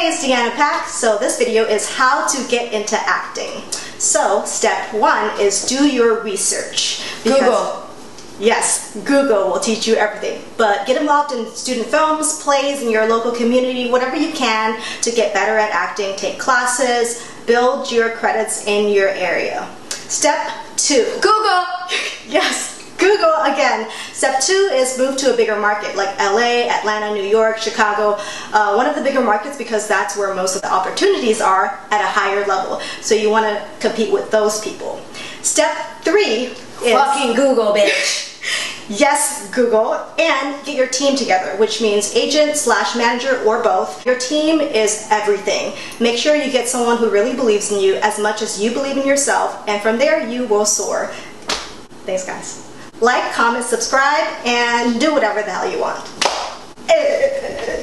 Hey, it's Deanna Pak. So this video is how to get into acting. So step one is do your research. Google. Yes, Google will teach you everything. But get involved in student films, plays in your local community, whatever you can to get better at acting. Take classes, build your credits in your area. Step two. Google. Yes, Google again. Step two is move to a bigger market like LA, Atlanta, New York, Chicago. Uh, one of the bigger markets because that's where most of the opportunities are at a higher level. So you want to compete with those people. Step three is Fucking Google, bitch. yes, Google, and get your team together, which means agent slash manager or both. Your team is everything. Make sure you get someone who really believes in you as much as you believe in yourself, and from there you will soar. Thanks, guys. Like, comment, subscribe, and do whatever the hell you want. Eh,